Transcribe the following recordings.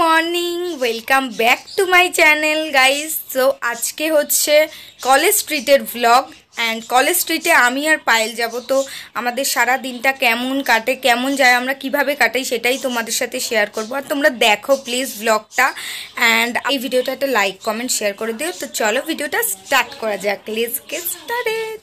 Morning, welcome back to my channel guys তো আজকে হচ্ছে কলেজ স্ট্রিটের ভ্লগ অ্যান্ড কলেজ স্ট্রিটে আমি আর পায়েল যাব। তো আমাদের সারা দিনটা কেমন কাটে, কেমন যায়, আমরা কীভাবে কাটাই সেটাই তোমাদের সাথে শেয়ার করব। আর তোমরা দেখো প্লিজ ভ্লগটা অ্যান্ড এই ভিডিওটা একটা লাইক কমেন্ট শেয়ার করে দিও। তো চলো ভিডিওটা স্টার্ট করা যাক। লেটস গেট স্টার্টেড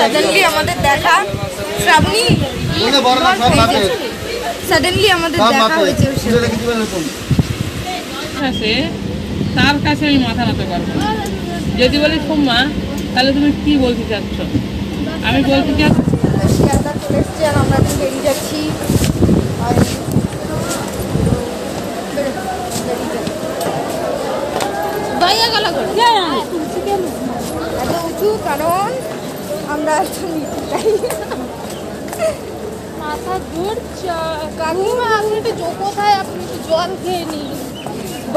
সাডেনলি আমাদের দেখা শ্রাবণী সাডেনলি আমাদের দেখা হয়েছে আছে তার কাছে আমি মাথা নাতে পারব না। যদি বলি সোম্মা তাহলে তুমি কি বলতে চাচ্ছ? আমি বলতে চাচ্ছি আমরা বেরিয়ে যাচ্ছি আর বেরো, বেরিয়ে যাচ্ছি। এত উঁচু কারণ আমরা একটু মাথা ঘুরছে কাকিমা আপনি একটু জো কোথায়? আপনি একটু জল খেয়ে নিন।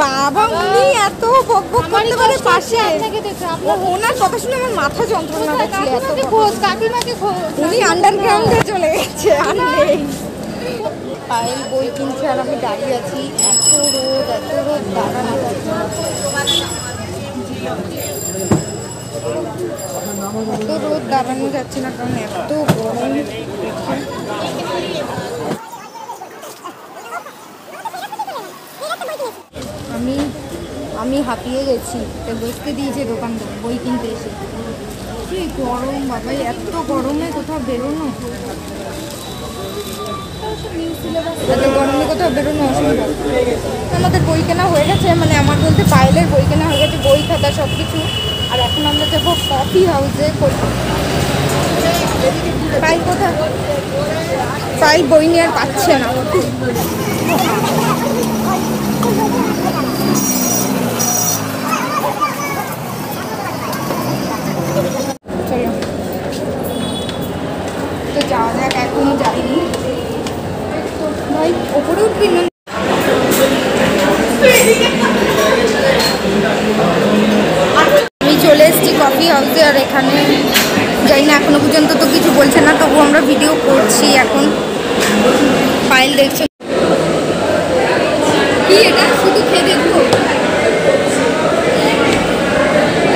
বাবা উনি এত বক বক করতে পারে পাশে। আপনাকে দেখে আপনার ওনার কথা শুনে আমার মাথা যন্ত্রণা করছিল এত খোঁজ কাকিমাকে খোঁজ। উনি আন্ডারগ্রাউন্ডে চলে গেছে আর নেই। পায়েল বই কিনছে আর আমি দাঁড়িয়ে আছি। এত রোদ এত রোদ দাঁড়ানো যাচ্ছে রোদ, দাঁড়ানো যাচ্ছে না, কারণ এত গরম। আমি আমি হাঁপিয়ে গেছি। বসতে দিয়েছে দোকানদার বই কিনতে এসে। কি গরম বাবা এত গরমে কোথাও বেরোনো? এত গরমে কোথাও বেরোনো আমাদের বই কেনা হয়ে গেছে মানে আমার বলতে পায়েলের বই কেনা হয়ে গেছে, বই খাতা সব কিছু আর এখন আমরা যাব কফি হাউসে। পাইল কোথায় বই নিয়ে আর পাচ্ছে না। তো যাওয়া যাক, এখনও যাইনি। ভাই ওপরে উঠবি না আমি চলে এসেছি কফি হাউসে আর এখানে যাই না এখনও পর্যন্ত তো কিছু বলছে না তবু আমরা ভিডিও করছি এখন। ফাইল দেখছি। কি এটা? শুধু খেয়ে দেখব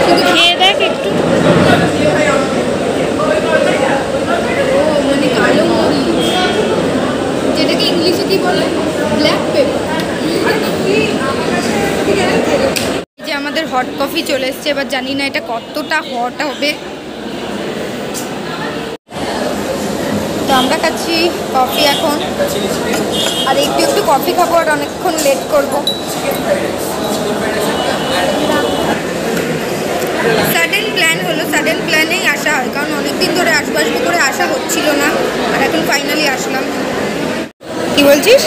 শুধু খেয়ে দেখ একটু ও মানে কালো মরিচ যেটাকে ইংলিশে কি বলে ব্ল্যাক পেপার যে আমাদের হট কফি চলে এসছে, এবার জানি না এটা কতটা হট হবে। তো আমরা খাচ্ছি কফি এখন। আর একটু একটু কফি খাব আর অনেকক্ষণ লেট করব। সাডেন প্ল্যান হলো সাডেন প্ল্যানেই আসা হয়, কারণ অনেকদিন ধরে আসব আসব করে আসা হচ্ছিল না, আর এখন ফাইনালি আসলাম। কি বলছিস?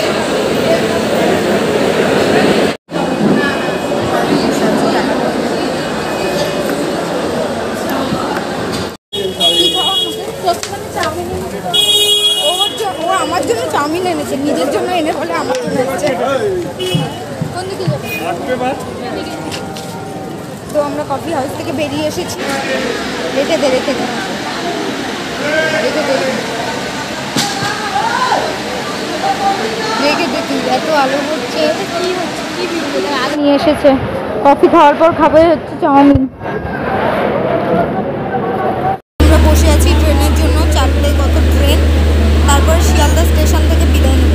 ওর জ- ও আমার জন্য চাউমিন এনেছে নিজের জন্য এনে বলে আমার জন্য এনেছে। কোন দিকে তো আমরা কফি হাউস থেকে বেরিয়ে এসেছি। রেখে দে রেখে দে রেখে দে রেখে দে তুই এত আলো হচ্ছে নিয়ে এসেছে। কফি খাওয়ার পর খাবে হচ্ছে চাউমিন। শিয়ালদা স্টেশন থেকে বিদায় নেব